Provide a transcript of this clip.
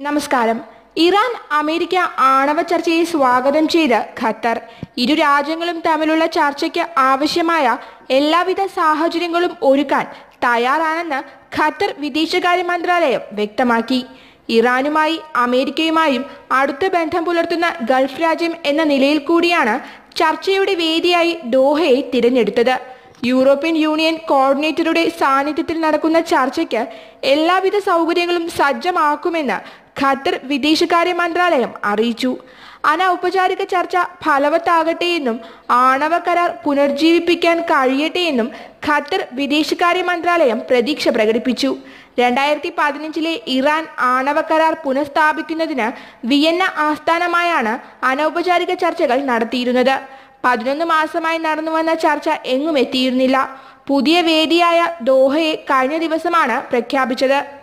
നമസ്കാരം. Iran America ആണവ ചർച്ചയെ സ്വാഗതം ചെയ്ത് ഖത്തർ. ഇരു രാജ്യങ്ങളും തമ്മിലുള്ള ചർച്ചയ്ക്ക് ആവശ്യമായ എല്ലാവിധ സാഹചര്യങ്ങളും ഒരുക്കാൻ തയ്യാറാണെന്ന് ഖത്തർ വിദേശകാര്യ മന്ത്രാലയം വ്യക്തമാക്കി. ഇറാനുമായി അമേരിക്കയുമായും അടുത്ത ബന്ധം പുലർത്തുന്ന ഗൾഫ് രാജ്യം എന്ന നിലയിൽ കൂടിയാണ് ചർച്ചയുടെ വേദിയായി ദോഹയെ തിരഞ്ഞെടുത്തത്. യൂറോപ്യൻ യൂണിയൻ കോർഡിനേറ്ററുടെ സാന്നിധ്യത്തിൽ നടക്കുന്ന ചർച്ചയ്ക്ക് എല്ലാവിധ സൗകര്യങ്ങളും സജ്ജമാക്കുമെന്ന് ഖത്തർ വിദേശകാര്യ മന്ത്രാലയം അറിയിച്ചു. അനൗപചാരിക ചർച്ച ഫലവത്താകട്ടെ എന്നും ആണവ കരാർ പുനർജീവിപ്പിക്കാൻ കഴിയട്ടെ എന്നും ഖത്തർ വിദേശകാര്യ മന്ത്രാലയം പ്രതീക്ഷ പ്രകടിപ്പിച്ചു. രണ്ടായിരത്തി പതിനഞ്ചിലെ ഇറാൻ ആണവ കരാർ പുനഃസ്ഥാപിക്കുന്നതിന് വിയന്ന ആസ്ഥാനമായാണ് അനൗപചാരിക ചർച്ചകൾ നടത്തിയിരുന്നത്. പതിനൊന്ന് മാസമായി നടന്നു വന്ന ചർച്ച എങ്ങും എത്തിയിരുന്നില്ല. പുതിയ വേദിയായ ദോഹയെ കഴിഞ്ഞ ദിവസമാണ് പ്രഖ്യാപിച്ചത്.